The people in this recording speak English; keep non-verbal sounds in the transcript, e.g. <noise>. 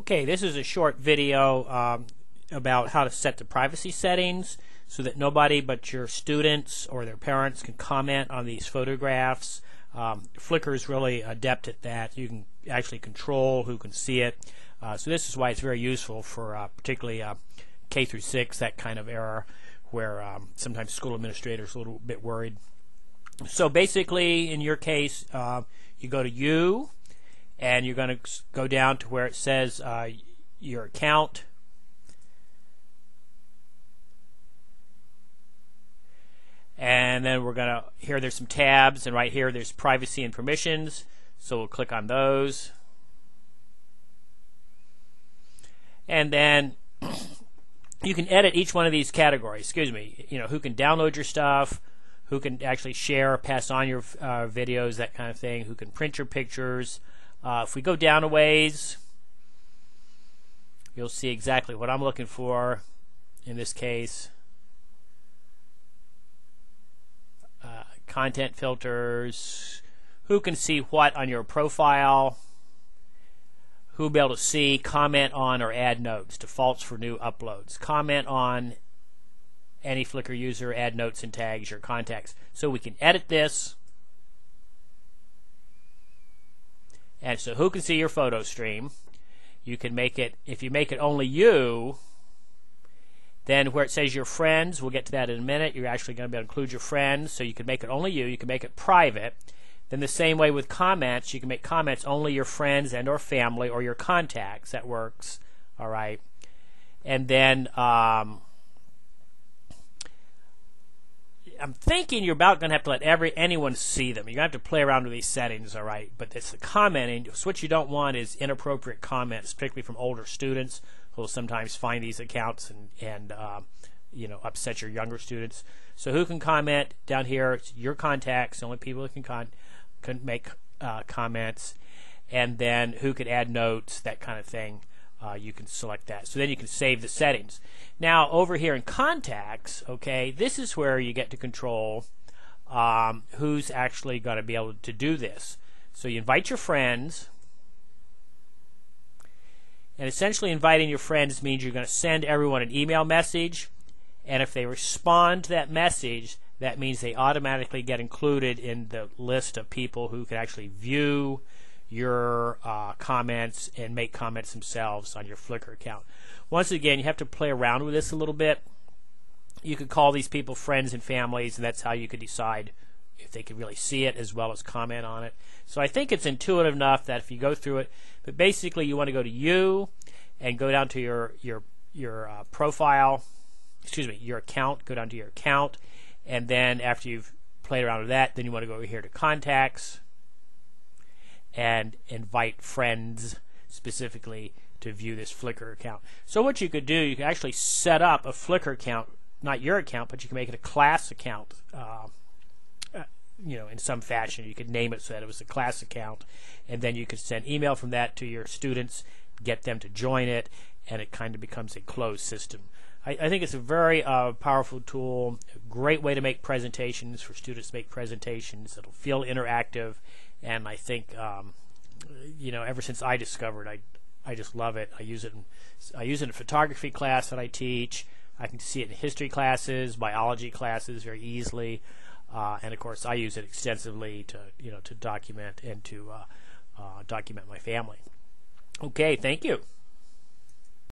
Okay, this is a short video um, about how to set the privacy settings so that nobody but your students or their parents can comment on these photographs. Um, Flickr is really adept at that. You can actually control who can see it. Uh, so this is why it's very useful for uh, particularly uh, K through 6, that kind of era where um, sometimes school administrators are a little bit worried. So basically, in your case, uh, you go to you, and you're going to go down to where it says uh, your account. And then we're going to, here there's some tabs, and right here there's privacy and permissions. So we'll click on those. And then <clears throat> you can edit each one of these categories. Excuse me. You know, who can download your stuff, who can actually share, pass on your uh, videos, that kind of thing, who can print your pictures, uh, if we go down a ways, you'll see exactly what I'm looking for in this case. Uh, content filters, who can see what on your profile, who will be able to see, comment on, or add notes, defaults for new uploads, comment on any Flickr user, add notes and tags, your contacts. So we can edit this And so who can see your photo stream? You can make it, if you make it only you, then where it says your friends, we'll get to that in a minute, you're actually going to be able to include your friends, so you can make it only you, you can make it private. Then the same way with comments, you can make comments only your friends and or family or your contacts. That works. All right. And then um, I'm thinking you're about going to have to let every anyone see them. You're going to have to play around with these settings, all right? But it's the commenting. So what you don't want is inappropriate comments, particularly from older students who will sometimes find these accounts and and uh, you know upset your younger students. So who can comment down here? It's your contacts, the only people that can con- can make uh, comments, and then who could add notes, that kind of thing uh, you can select that. So then you can save the settings. Now over here in contacts, okay, this is where you get to control um, who's actually going to be able to do this. So you invite your friends, and essentially inviting your friends means you're going to send everyone an email message, and if they respond to that message, that means they automatically get included in the list of people who can actually view your uh, comments and make comments themselves on your Flickr account. Once again, you have to play around with this a little bit. You could call these people friends and families, and that's how you could decide if they could really see it as well as comment on it. So I think it's intuitive enough that if you go through it, but basically you want to go to you and go down to your your your uh, profile, excuse me, your account. Go down to your account, and then after you've played around with that, then you want to go over here to contacts and invite friends specifically to view this Flickr account. So what you could do, you could actually set up a Flickr account, not your account, but you can make it a class account. Uh, uh, you know, in some fashion, you could name it so that it was a class account, and then you could send email from that to your students, get them to join it, and it kind of becomes a closed system. I, I think it's a very uh, powerful tool, a great way to make presentations for students to make presentations. It'll feel interactive, and I think um, you know ever since I discovered, I I just love it. I use it. In, I use it in photography class that I teach. I can see it in history classes, biology classes very easily, uh, and of course I use it extensively to you know to document and to uh, uh, document my family. Okay, thank you.